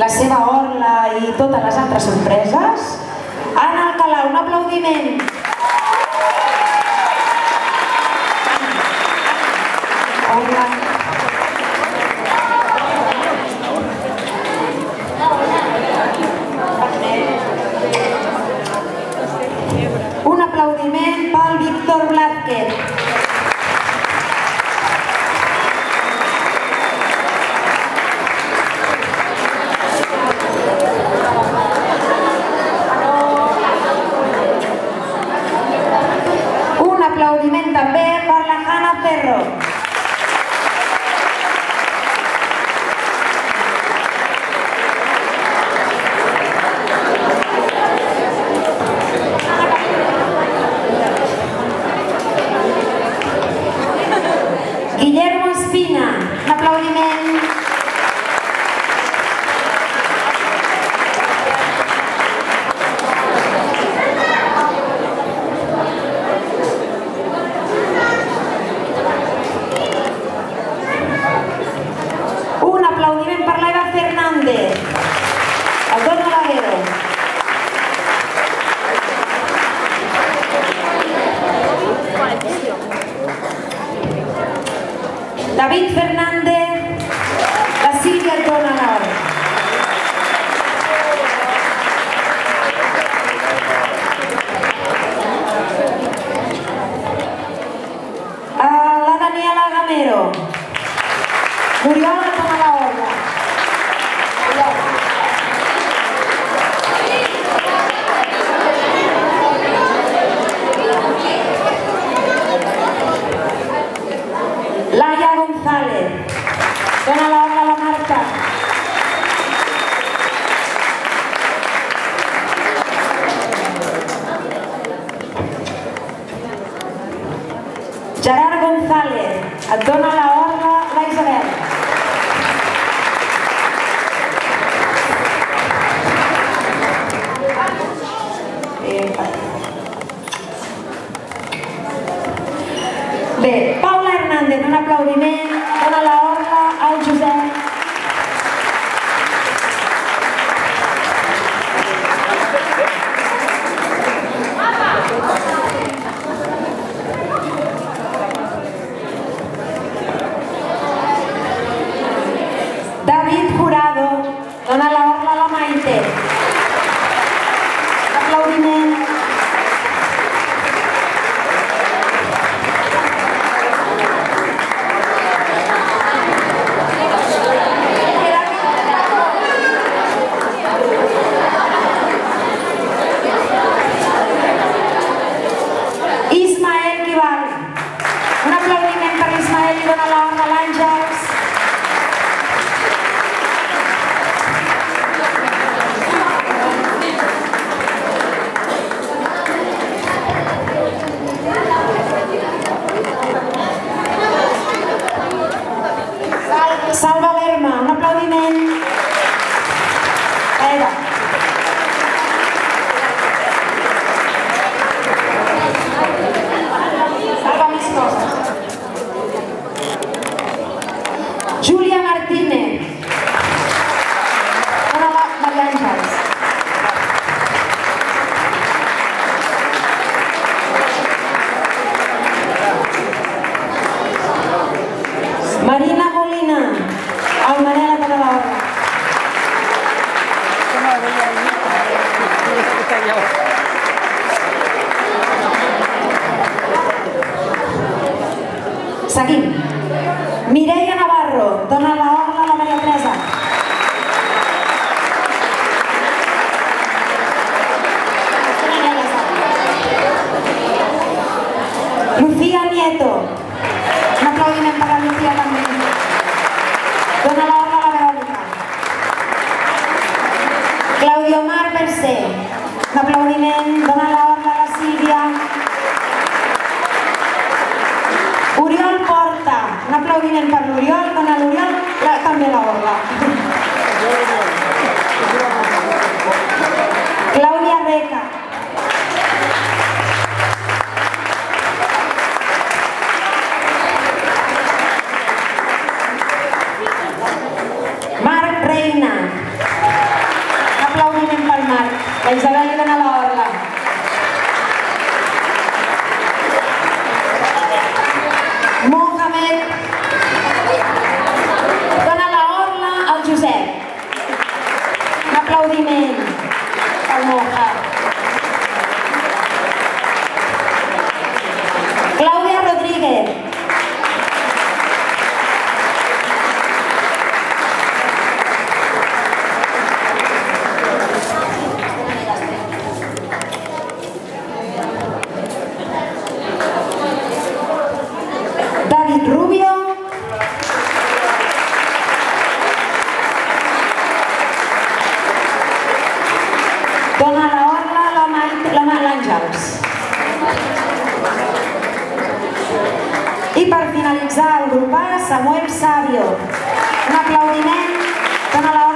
la seva orla i totes les altres sorpreses. Anna Alcalà, un aplaudiment. Gràcies. González. Buena la obra la marcha. Gerard González, dona la orla la Isabel. Eh, Dona Laura la Maite. Aplaudiment. Ismael Kival. Un aplaudiment per Ismael i dona l'hora. manera. Salva. Julia Martínez. María walking organitzar, el agrupar Samuel Sàvio. Un aplaudiment, dona la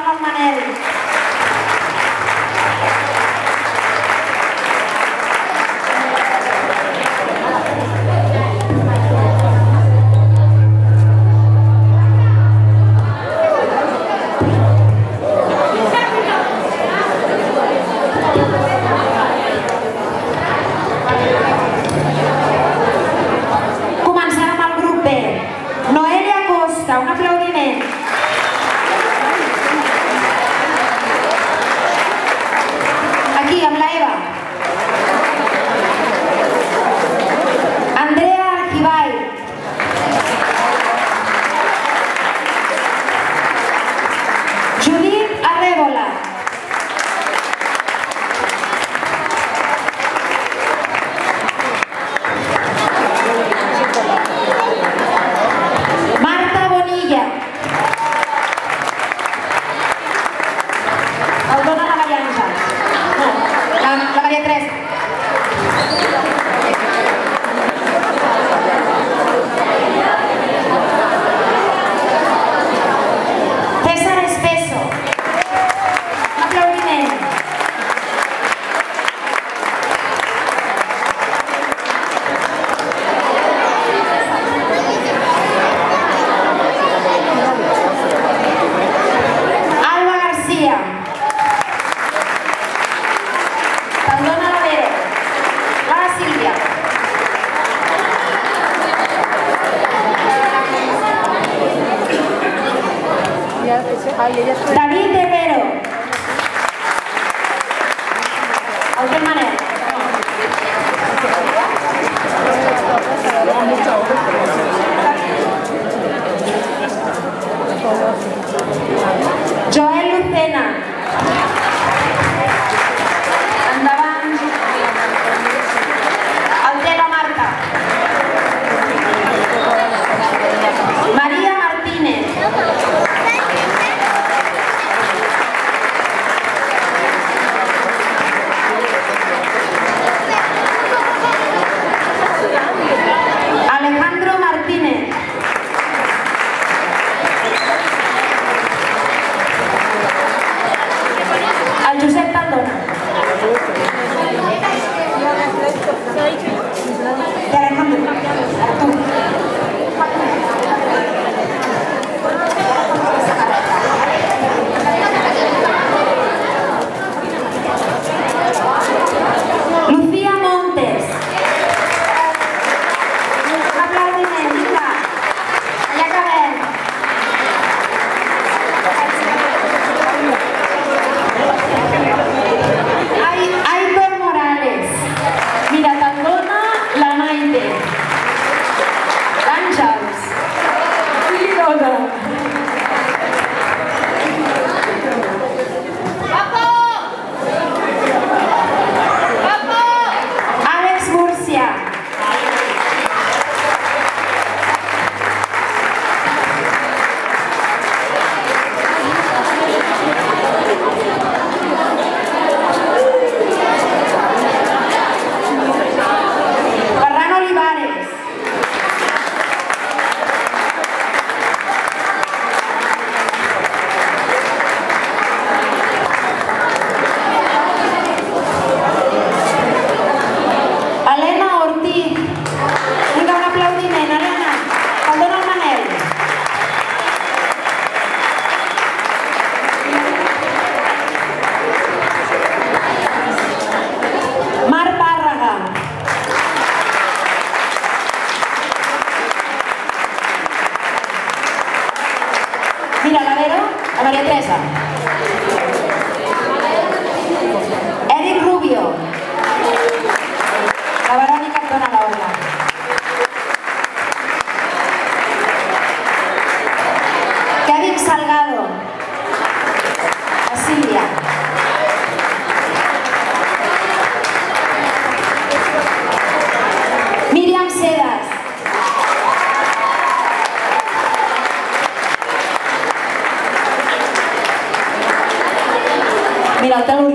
Mira, te lo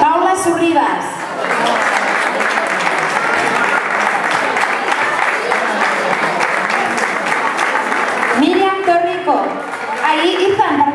Paula Zurribas. Miriam Torrico. Ahí, Izan,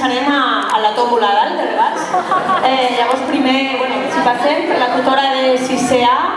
començarem a, a la tòmbola dalt, de vegades. Eh, llavors primer, bueno, si passem, per la tutora de 6CA,